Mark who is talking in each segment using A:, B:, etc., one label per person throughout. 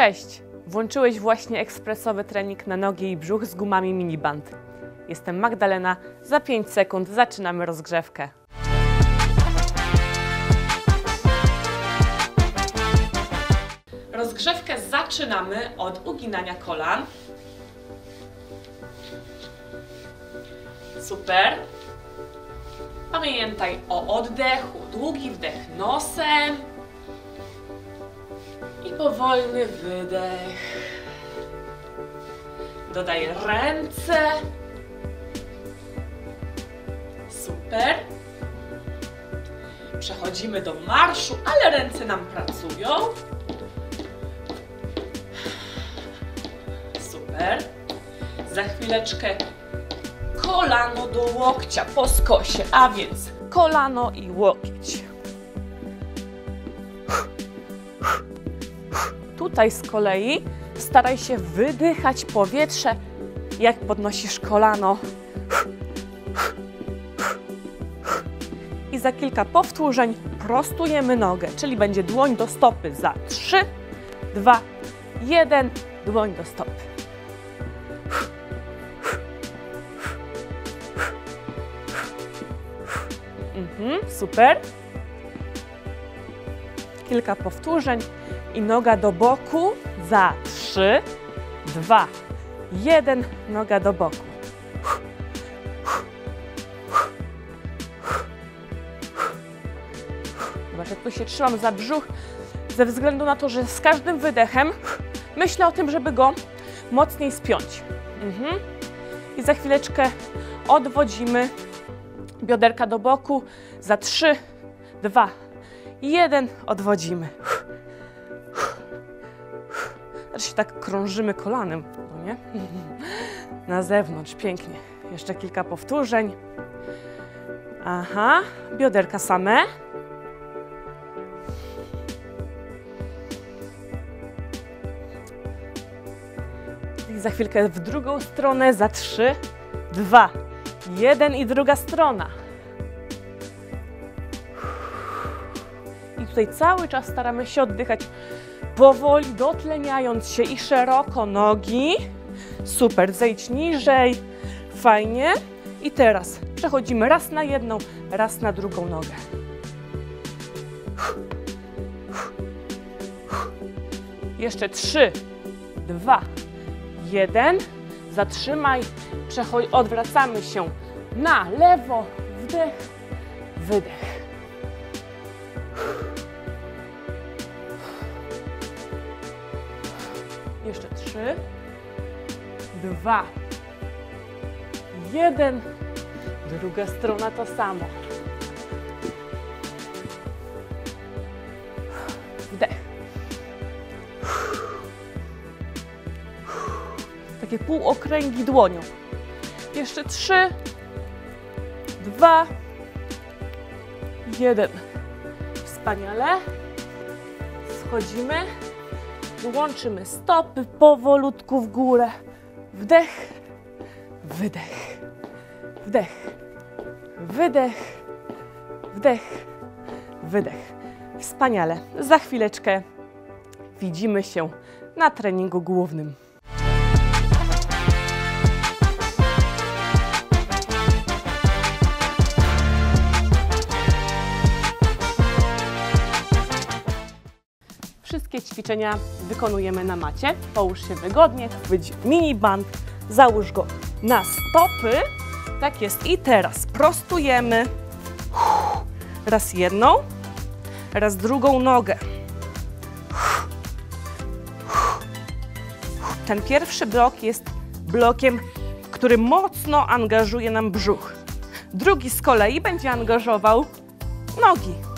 A: Cześć! Włączyłeś właśnie ekspresowy trening na nogi i brzuch z gumami miniband. Jestem Magdalena. Za 5 sekund zaczynamy rozgrzewkę. Rozgrzewkę zaczynamy od uginania kolan. Super. Pamiętaj o oddechu. Długi wdech nosem i powolny wydech. Dodaję ręce. Super. Przechodzimy do marszu, ale ręce nam pracują. Super. Za chwileczkę kolano do łokcia po skosie, a więc kolano i łokieć. Tutaj z kolei staraj się wydychać powietrze, jak podnosisz kolano. I za kilka powtórzeń prostujemy nogę, czyli będzie dłoń do stopy za 3, 2, 1, dłoń do stopy. Mhm, super. Kilka powtórzeń i noga do boku za 3, 2, 1, noga do boku. Zobacz, jak tu się trzymam za brzuch, ze względu na to, że z każdym wydechem myślę o tym, żeby go mocniej spiąć. Mhm. I za chwileczkę odwodzimy bioderka do boku za 3, 2, 1, odwodzimy. Się tak krążymy kolanem, no nie? Na zewnątrz, pięknie. Jeszcze kilka powtórzeń. Aha, bioderka same. I za chwilkę w drugą stronę za trzy, dwa, jeden i druga strona. Tutaj cały czas staramy się oddychać powoli, dotleniając się i szeroko nogi. Super, zejdź niżej. Fajnie. I teraz przechodzimy raz na jedną, raz na drugą nogę. Jeszcze trzy, dwa, jeden. Zatrzymaj. Przechodź, odwracamy się na lewo. Wdech, wydech. Trzy, dwa, jeden. Druga strona to samo. Wdech. Takie półokręgi dłonią. Jeszcze trzy, dwa, jeden. Wspaniale. Schodzimy. Łączymy stopy powolutku w górę. Wdech, wydech, wdech, wydech, wdech, wydech. Wspaniale. Za chwileczkę widzimy się na treningu głównym. Wszystkie ćwiczenia wykonujemy na macie. Połóż się wygodnie, chwyć mini band, załóż go na stopy. Tak jest. I teraz prostujemy raz jedną, raz drugą nogę. Ten pierwszy blok jest blokiem, który mocno angażuje nam brzuch. Drugi z kolei będzie angażował nogi.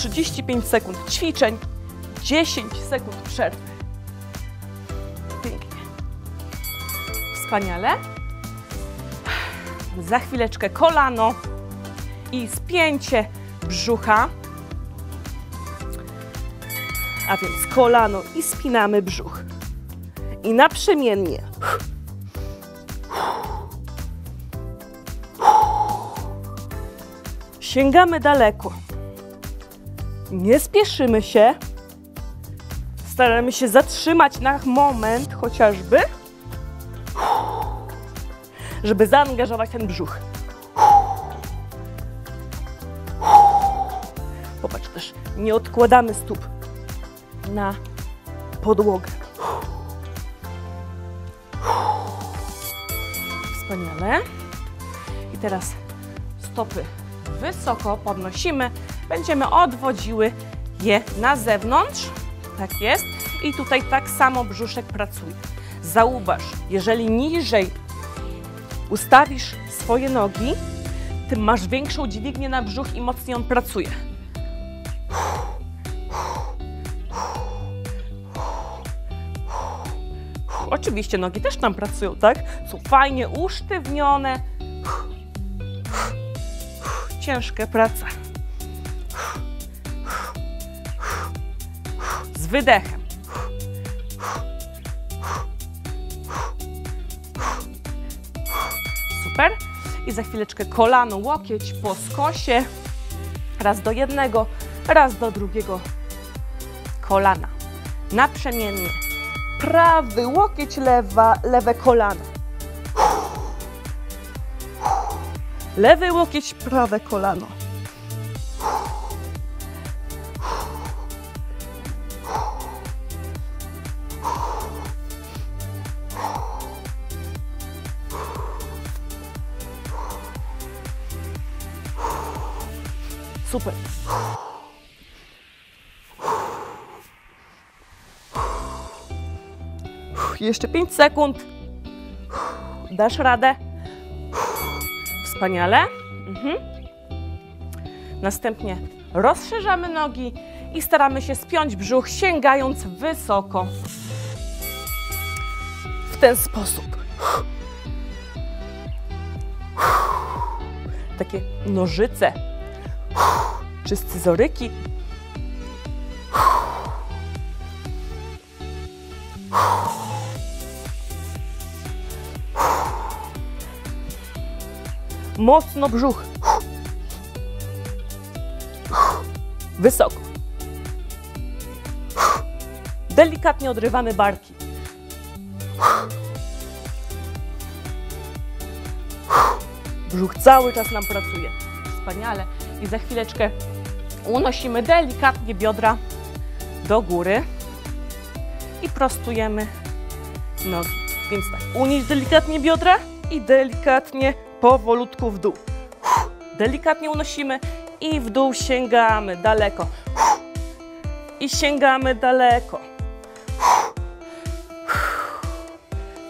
A: 35 sekund ćwiczeń, 10 sekund przerwy. Pięknie. Wspaniale. Za chwileczkę kolano i spięcie brzucha. A więc kolano i spinamy brzuch. I naprzemiennie. Sięgamy daleko. Nie spieszymy się. Staramy się zatrzymać na moment chociażby, żeby zaangażować ten brzuch. Popatrz też, nie odkładamy stóp na podłogę. Wspaniale. I teraz stopy wysoko podnosimy. Będziemy odwodziły je na zewnątrz. Tak jest. I tutaj tak samo brzuszek pracuje. Zauważ, jeżeli niżej ustawisz swoje nogi, tym masz większą dźwignię na brzuch i mocniej on pracuje. Oczywiście nogi też tam pracują, tak? Są fajnie usztywnione. Ciężka praca. Wydechem. Super. I za chwileczkę kolano, łokieć po skosie. Raz do jednego, raz do drugiego kolana. Naprzemiennie prawy łokieć, lewa, lewe kolano. Lewy łokieć, prawe kolano. Super. Jeszcze 5 sekund. Dasz radę. Wspaniale. Mhm. Następnie rozszerzamy nogi i staramy się spiąć brzuch, sięgając wysoko. W ten sposób. Takie nożyce czy scyzoryki. Mocno brzuch. Wysoko. Delikatnie odrywamy barki. Brzuch cały czas nam pracuje. Wspaniale. I za chwileczkę unosimy delikatnie biodra do góry i prostujemy nogi. Więc tak, unieść delikatnie biodra i delikatnie powolutku w dół. Delikatnie unosimy i w dół sięgamy daleko. I sięgamy daleko.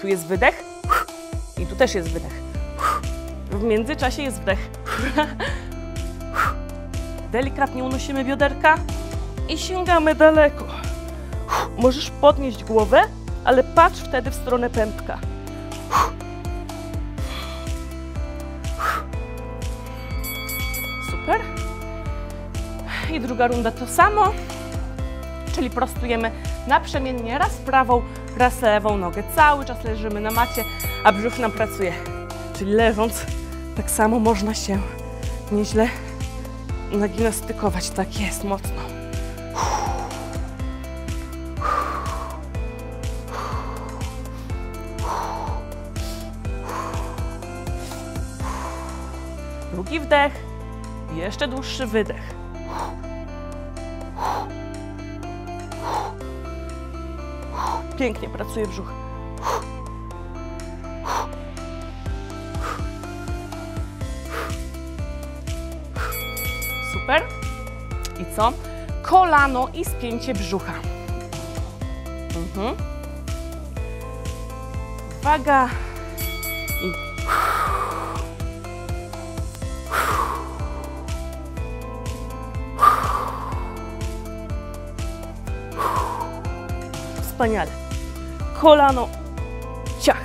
A: Tu jest wydech i tu też jest wydech. W międzyczasie jest wdech. Delikatnie unosimy bioderka i sięgamy daleko. Możesz podnieść głowę, ale patrz wtedy w stronę pępka. Super. I druga runda to samo, czyli prostujemy naprzemiennie raz prawą, raz lewą nogę. Cały czas leżymy na macie, a brzuch nam pracuje. Czyli leżąc, tak samo można się nieźle nagimnastykować. Tak jest, mocno. Drugi wdech, jeszcze dłuższy wydech. Pięknie pracuje brzuch. Co? Kolano i spięcie brzucha. Mhm. I Wspaniale. Kolano, ciach.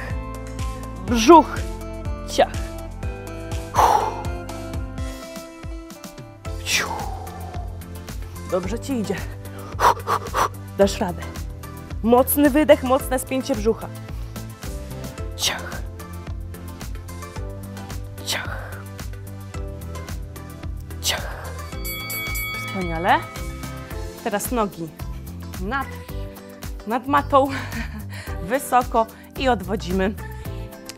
A: Brzuch, Dobrze ci idzie. Dasz radę. Mocny wydech, mocne spięcie brzucha. Ciach. Ciach. Wspaniale. Teraz nogi nad, nad matą, wysoko i odwodzimy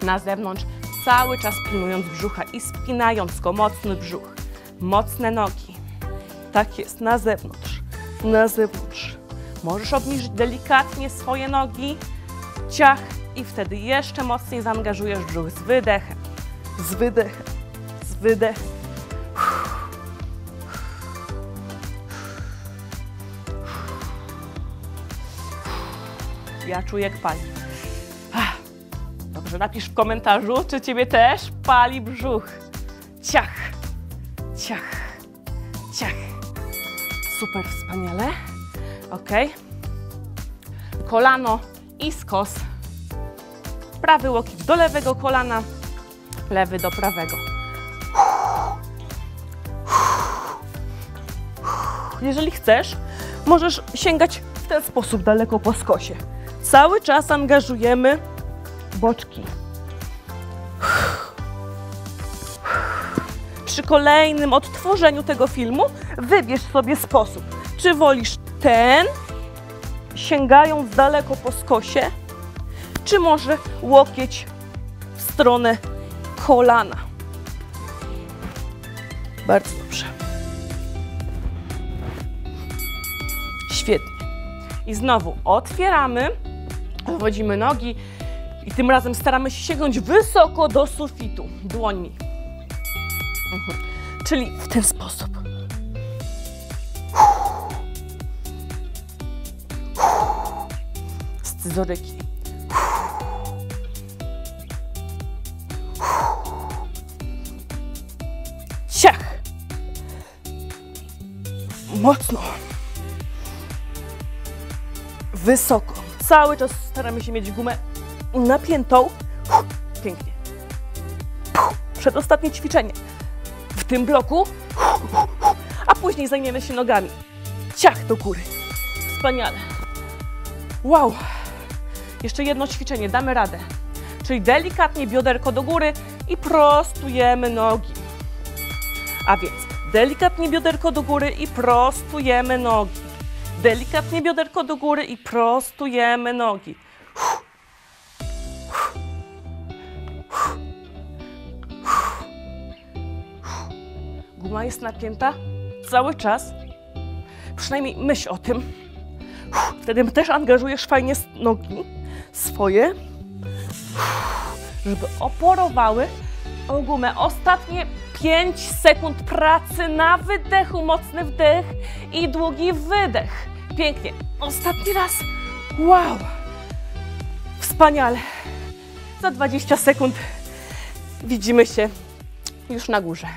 A: na zewnątrz, cały czas pilnując brzucha i spinając go, mocny brzuch, mocne nogi. Tak jest, na zewnątrz, na zewnątrz. Możesz obniżyć delikatnie swoje nogi, ciach i wtedy jeszcze mocniej zaangażujesz brzuch z wydechem, z wydechem, z wydechem. Ja czuję jak pali. Ach. Dobrze, napisz w komentarzu, czy Ciebie też pali brzuch. Ciach, ciach, ciach. Super, wspaniale. Ok. Kolano i skos. Prawy łokieć do lewego kolana, lewy do prawego. Jeżeli chcesz, możesz sięgać w ten sposób daleko po skosie. Cały czas angażujemy boczki. Przy kolejnym odtworzeniu tego filmu wybierz sobie sposób. Czy wolisz ten, sięgając daleko po skosie, czy może łokieć w stronę kolana. Bardzo dobrze. Świetnie. I znowu otwieramy, wchodzimy nogi i tym razem staramy się sięgnąć wysoko do sufitu dłońmi. Mhm. Czyli w ten sposób. Scyzoryki. Ciach. Mocno. Wysoko. Cały czas staramy się mieć gumę napiętą. Pięknie. Przedostatnie ćwiczenie tym bloku, a później zajmiemy się nogami. Ciach do góry. Wspaniale. Wow. Jeszcze jedno ćwiczenie, damy radę. Czyli delikatnie bioderko do góry i prostujemy nogi. A więc delikatnie bioderko do góry i prostujemy nogi. Delikatnie bioderko do góry i prostujemy nogi. Guma jest napięta cały czas. Przynajmniej myśl o tym. Wtedy też angażujesz fajnie nogi swoje, żeby oporowały o gumę. Ostatnie 5 sekund pracy na wydechu, mocny wdech i długi wydech. Pięknie. Ostatni raz. Wow. Wspaniale. Za 20 sekund widzimy się już na górze.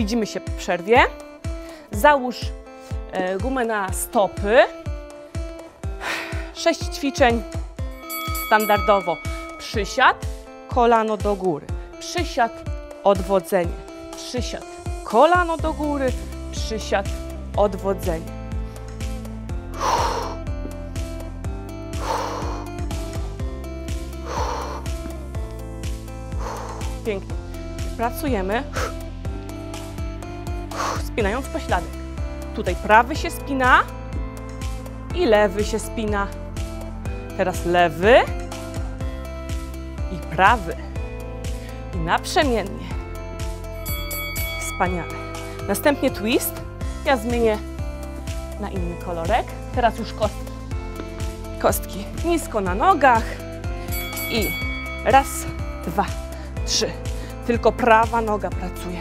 A: Widzimy się po przerwie. Załóż e, gumę na stopy. Sześć ćwiczeń standardowo. Przysiad, kolano do góry. Przysiad, odwodzenie. Przysiad, kolano do góry. Przysiad, odwodzenie. Pięknie. Pracujemy spinając pośladek. Tutaj prawy się spina i lewy się spina. Teraz lewy i prawy. I naprzemiennie. Wspaniale. Następnie twist. Ja zmienię na inny kolorek. Teraz już kostki. Kostki nisko na nogach. I raz, dwa, trzy. Tylko prawa noga pracuje.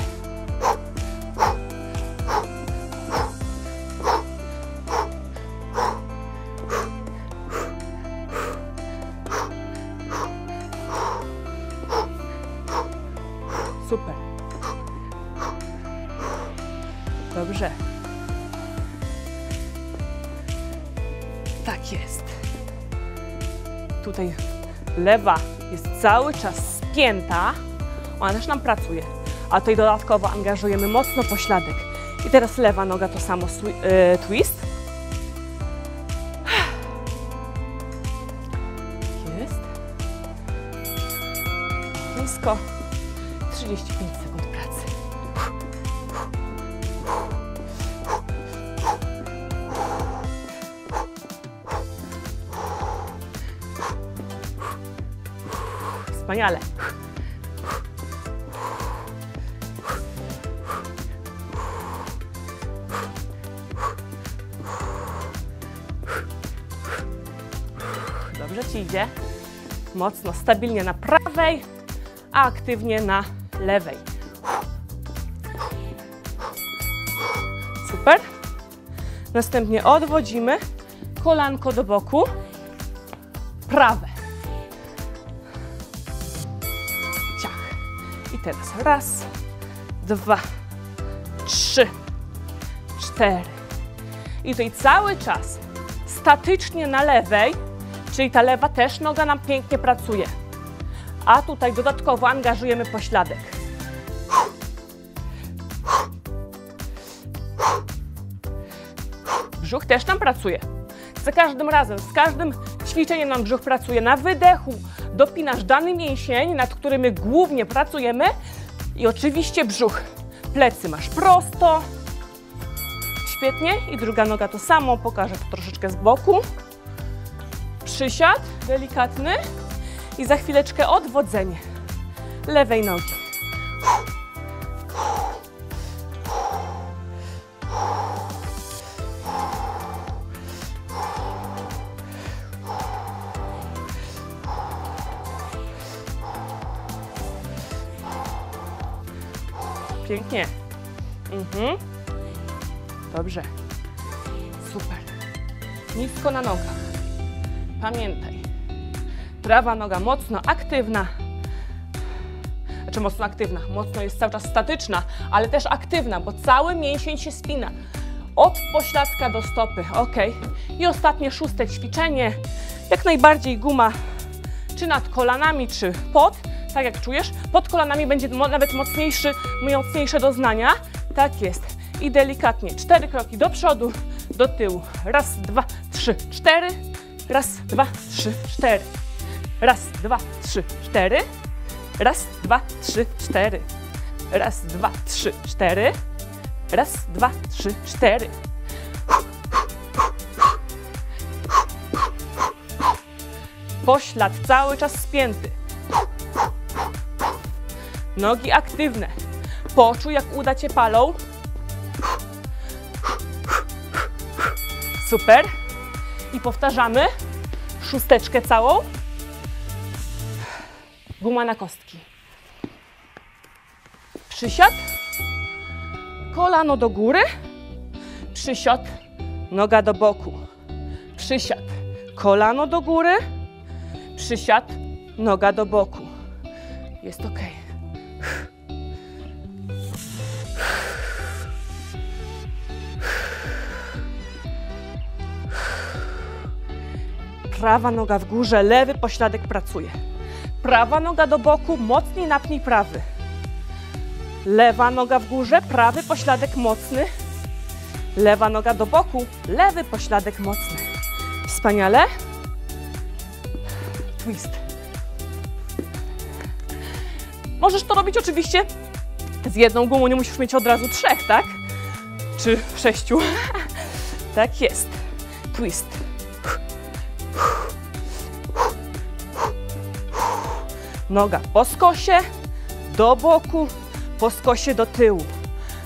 A: Dobrze. Tak jest. Tutaj lewa jest cały czas spięta. Ona też nam pracuje. A tutaj dodatkowo angażujemy mocno pośladek. I teraz lewa noga to samo e, twist. Jest. Nisko. 35 sekund. Wspaniale. Dobrze Ci idzie. Mocno, stabilnie na prawej, a aktywnie na lewej. Super. Następnie odwodzimy kolanko do boku. Prawe. Teraz raz, dwa, trzy, cztery. I tutaj cały czas statycznie na lewej, czyli ta lewa też noga nam pięknie pracuje. A tutaj dodatkowo angażujemy pośladek. Brzuch też nam pracuje. Za każdym razem, z każdym ćwiczeniem nam brzuch pracuje. Na wydechu dopinasz dany mięsień, nad którym my głównie pracujemy i oczywiście brzuch. Plecy masz prosto. Świetnie. I druga noga to samo. Pokażę to troszeczkę z boku. Przysiad delikatny i za chwileczkę odwodzenie lewej nogi. Mhm. Dobrze. Super. Nisko na nogach. Pamiętaj. Prawa noga mocno aktywna. Znaczy mocno aktywna. Mocno jest cały czas statyczna, ale też aktywna, bo cały mięsień się spina. Od pośladka do stopy. Ok. I ostatnie szóste ćwiczenie. Jak najbardziej guma czy nad kolanami, czy pod, tak jak czujesz. Pod kolanami będzie nawet mocniejszy, mocniejsze doznania. Tak jest. I delikatnie. Cztery kroki do przodu, do tyłu. Raz, dwa, trzy, cztery. Raz, dwa, trzy, cztery. Raz, dwa, trzy, cztery. Raz, dwa, trzy, cztery. Raz, dwa, trzy, cztery. Raz, dwa, trzy, cztery. Poślad cały czas spięty. Nogi aktywne. Poczuj, jak uda Cię palą. Super. I powtarzamy szósteczkę całą. Guma na kostki. Przysiad. Kolano do góry. Przysiad. Noga do boku. Przysiad. Kolano do góry. Przysiad. Noga do boku. Jest ok. Prawa noga w górze, lewy pośladek pracuje. Prawa noga do boku, mocniej napnij prawy. Lewa noga w górze, prawy pośladek mocny. Lewa noga do boku, lewy pośladek mocny. Wspaniale. Twist. Możesz to robić oczywiście z jedną gumą, nie musisz mieć od razu trzech, tak? Czy sześciu. tak jest. Twist. Noga po skosie, do boku, po skosie do tyłu.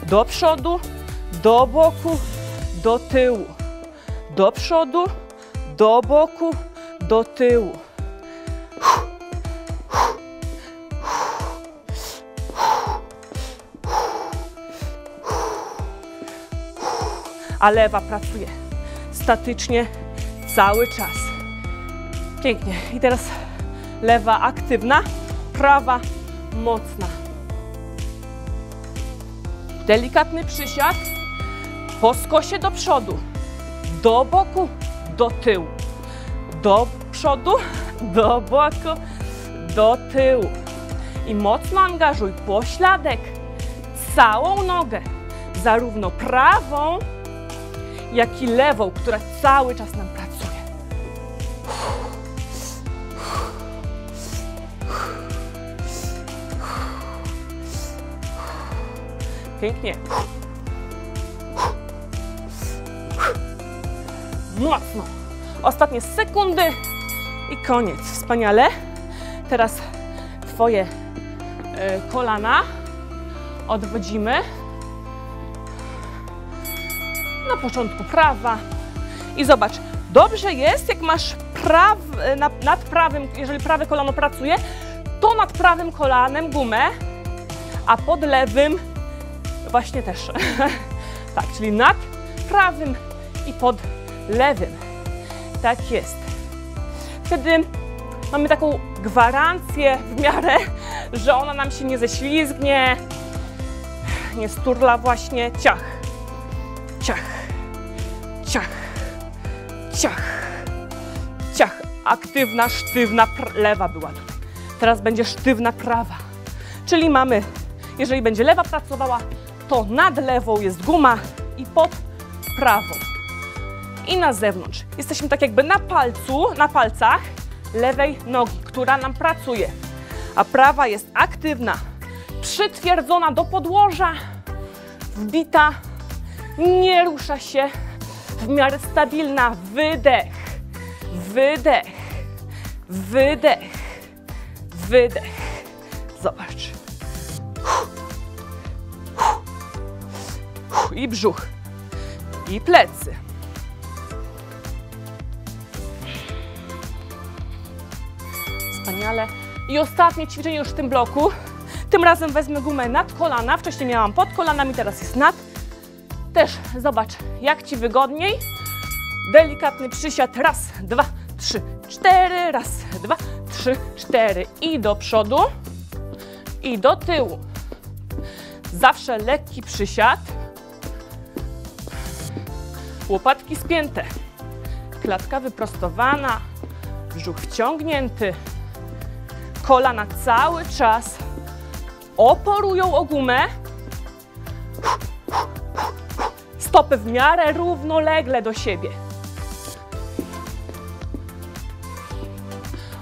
A: Do przodu, do boku, do tyłu. Do przodu, do boku, do tyłu. A lewa pracuje statycznie cały czas. Pięknie. I teraz lewa aktywna, prawa mocna. Delikatny przysiad, po skosie do przodu, do boku, do tyłu, do przodu, do boku, do tyłu. I mocno angażuj pośladek, całą nogę, zarówno prawą, jak i lewą, która cały czas nam pracuje. Pięknie. Mocno. Ostatnie sekundy i koniec. Wspaniale. Teraz Twoje e, kolana odwodzimy. Na początku prawa. I zobacz, dobrze jest, jak masz praw, e, na, nad prawym, jeżeli prawe kolano pracuje, to nad prawym kolanem gumę, a pod lewym właśnie też. tak, czyli nad prawym i pod lewym. Tak jest. Wtedy mamy taką gwarancję w miarę, że ona nam się nie ześlizgnie, nie sturla właśnie. Ciach, ciach, ciach, ciach, ciach. Aktywna, sztywna lewa była tu. Teraz będzie sztywna prawa. Czyli mamy, jeżeli będzie lewa pracowała, to nad lewą jest guma i pod prawą. I na zewnątrz. Jesteśmy tak jakby na palcu, na palcach lewej nogi, która nam pracuje. A prawa jest aktywna, przytwierdzona do podłoża, wbita, nie rusza się, w miarę stabilna. Wydech, wydech, wydech, wydech. Zobacz. I brzuch, i plecy. Wspaniale. I ostatnie ćwiczenie już w tym bloku. Tym razem wezmę gumę nad kolana. Wcześniej miałam pod kolanami, teraz jest nad. Też zobacz, jak Ci wygodniej. Delikatny przysiad. Raz, dwa, trzy, cztery. Raz, dwa, trzy, cztery. I do przodu. I do tyłu. Zawsze lekki przysiad. Łopatki spięte. Klatka wyprostowana. Brzuch wciągnięty. Kolana cały czas oporują o gumę. Stopy w miarę równolegle do siebie.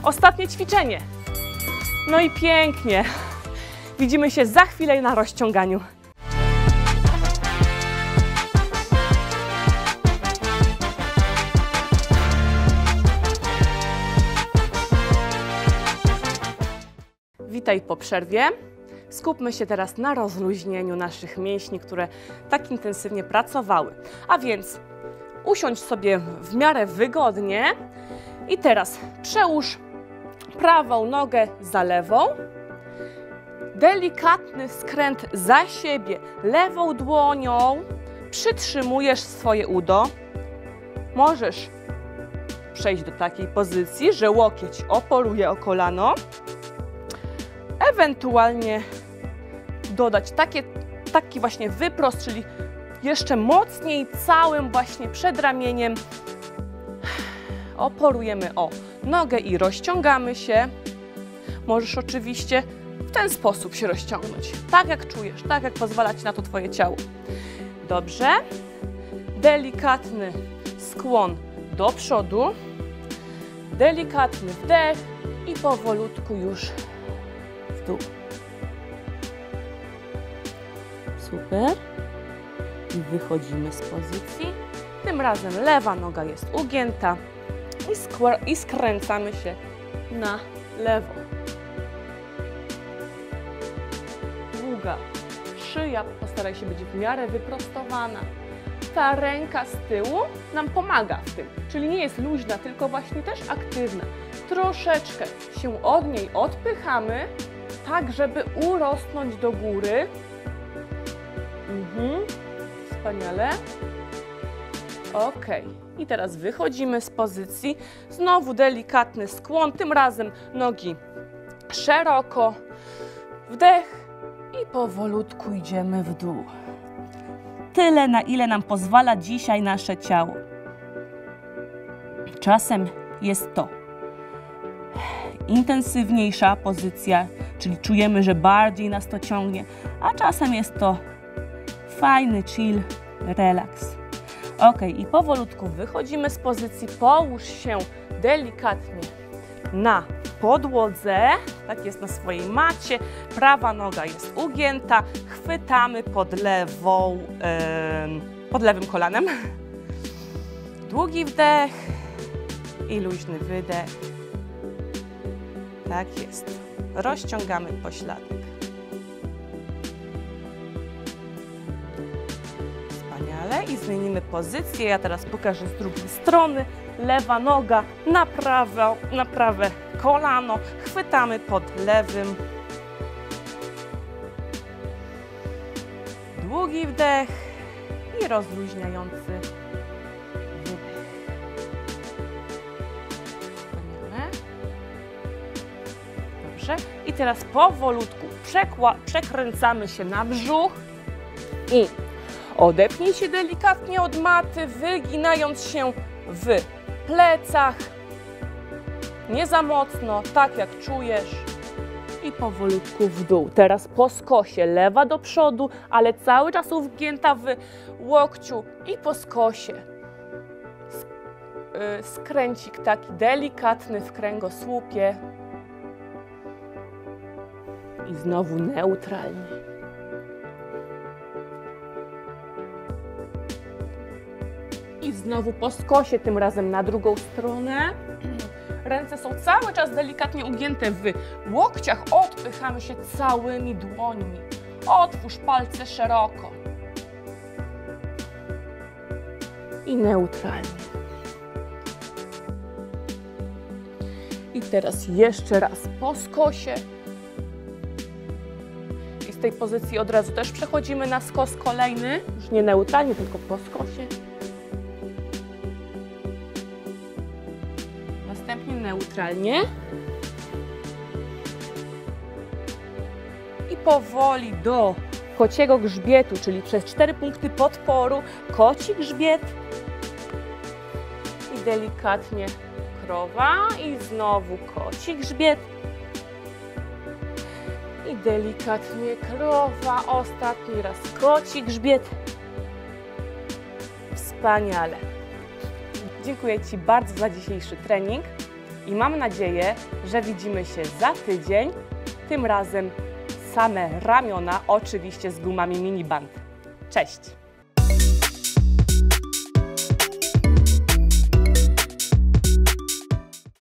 A: Ostatnie ćwiczenie. No i pięknie. Widzimy się za chwilę na rozciąganiu. Witaj po przerwie. Skupmy się teraz na rozluźnieniu naszych mięśni, które tak intensywnie pracowały. A więc usiądź sobie w miarę wygodnie i teraz przełóż prawą nogę za lewą. Delikatny skręt za siebie, lewą dłonią przytrzymujesz swoje udo. Możesz przejść do takiej pozycji, że łokieć oporuje o kolano ewentualnie dodać takie, taki właśnie wyprost, czyli jeszcze mocniej całym właśnie przedramieniem oporujemy o nogę i rozciągamy się. Możesz oczywiście w ten sposób się rozciągnąć, tak jak czujesz, tak jak pozwala Ci na to Twoje ciało. Dobrze. Delikatny skłon do przodu, delikatny wdech i powolutku już dół. Super. I wychodzimy z pozycji. Tym razem lewa noga jest ugięta i, i skręcamy się na lewo. Długa szyja, postaraj się być w miarę wyprostowana. Ta ręka z tyłu nam pomaga w tym, czyli nie jest luźna, tylko właśnie też aktywna. Troszeczkę się od niej odpychamy, tak żeby urosnąć do góry. Mhm. Wspaniale. Ok. I teraz wychodzimy z pozycji. Znowu delikatny skłon, tym razem nogi szeroko. Wdech i powolutku idziemy w dół. Tyle, na ile nam pozwala dzisiaj nasze ciało. Czasem jest to intensywniejsza pozycja, czyli czujemy, że bardziej nas to ciągnie, a czasem jest to fajny chill, relaks. Ok, i powolutku wychodzimy z pozycji, połóż się delikatnie na podłodze, tak jest na swojej macie, prawa noga jest ugięta, chwytamy pod lewą, em, pod lewym kolanem. Długi wdech i luźny wydech. Tak jest. Rozciągamy pośladek. Wspaniale i zmienimy pozycję. Ja teraz pokażę z drugiej strony. Lewa noga na, prawo, na prawe kolano. Chwytamy pod lewym. Długi wdech i rozluźniający Dobrze. I teraz powolutku przekręcamy się na brzuch i odepnij się delikatnie od maty, wyginając się w plecach. Nie za mocno, tak jak czujesz. I powolutku w dół. Teraz po skosie, lewa do przodu, ale cały czas uwgięta w łokciu i po skosie. Sk- y, Skręcik taki delikatny w kręgosłupie. I znowu neutralnie. I znowu po skosie, tym razem na drugą stronę. Ręce są cały czas delikatnie ugięte w łokciach. Odpychamy się całymi dłońmi. Otwórz palce szeroko. I neutralnie. I teraz jeszcze raz po skosie. Tej pozycji od razu też przechodzimy na skos kolejny. Już nie neutralnie, tylko po skosie. Następnie neutralnie. I powoli do kociego grzbietu, czyli przez cztery punkty podporu, koci grzbiet. I delikatnie krowa i znowu koci grzbiet. I delikatnie krowa, ostatni raz koci grzbiet. Wspaniale. Dziękuję Ci bardzo za dzisiejszy trening i mam nadzieję, że widzimy się za tydzień. Tym razem same ramiona, oczywiście z gumami miniband. Cześć!